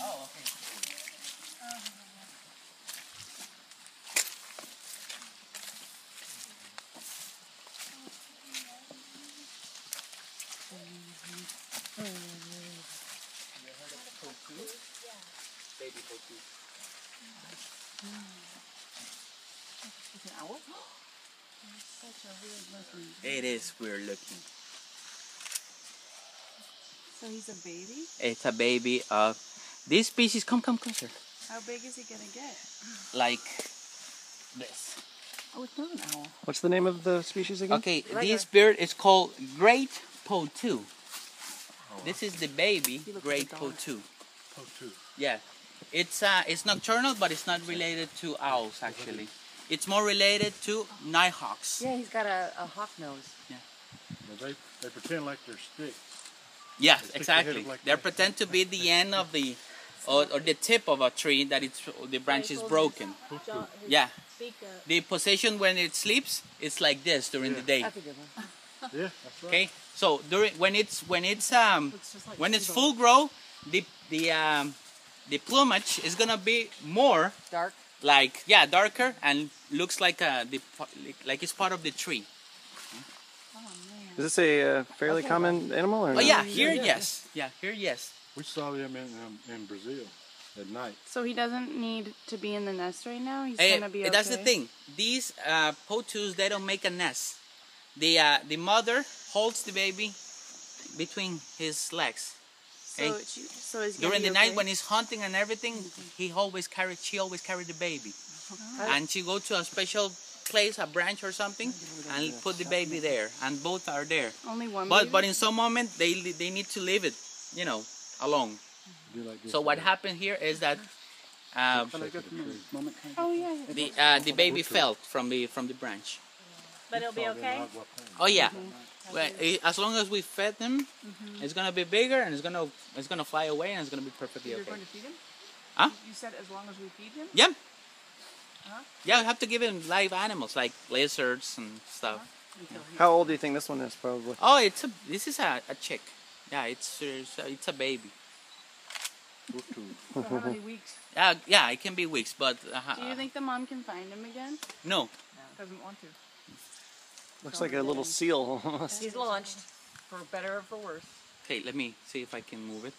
Oh, okay. Baby Potoo. It's an owl? Such a weird looking. It is weird looking. So he's a baby? It's a baby of this species. Come, come closer. How big is he gonna get? Like this. Oh, it's not an owl. What's the name of the species again? Okay, Right this bird is called Great Potoo. This is the baby Great like a dog. Potoo. Potoo. Yeah, it's uh, it's nocturnal, but it's not related to owls actually. It's more related to nighthawks. Yeah, he's got a, a hawk nose. Now they, they pretend like they're sticks. Yeah, stick exactly. head like they pretend to be the end of the, or, or the tip of a tree that it's the branch is broken. Potoo. Yeah, the position when it sleeps, it's like this during the day. That's a good one. Yeah, that's right. Okay, so during when it's when it's um Looks like when it's full grow, the the um the plumage is gonna be more Dark. like yeah darker and looks like uh the like- like it's part of the tree. Oh. Is this a uh, fairly Okay, common animal? Or Oh no? yeah, yeah, here yeah. yes, yeah here yes. We saw them in um, in Brazil at night. So he doesn't need to be in the nest right now? He's Eh, gonna be okay? That's the thing. These uh, potoos they don't make a nest. The uh, the mother holds the baby between his legs. So, Hey, it's, so During the be night when he's hunting and everything, he always carry she always carry the baby, and she go to a special place, a branch or something, and put the baby there, and both are there. Only one But baby? but in some moment they they need to leave it, you know, alone. Do like So what happened here is that uh, the shake of the tree. Oh, yeah. yeah. the uh, the baby fell from the from the branch. But it'll be okay. agua plant. Oh yeah. Well, i- as long as we fed them, it's gonna be bigger and it's gonna it's gonna fly away and it's gonna be perfectly You're okay. going to feed him? Huh? You said as long as we feed him? Yeah. Huh? Yeah, we have to give him live animals like lizards and stuff. Until he- How old do you think this one is, probably? Oh, it's a this is a, a chick. Yeah, it's it's a, it's a baby. Potoo. So how many weeks? Yeah, yeah, it can be weeks, but uh, Do you think the mom can find him again? no. Doesn't want to. Looks like a little seal almost. He's launched, for better or for worse. Okay, let me see if I can move it.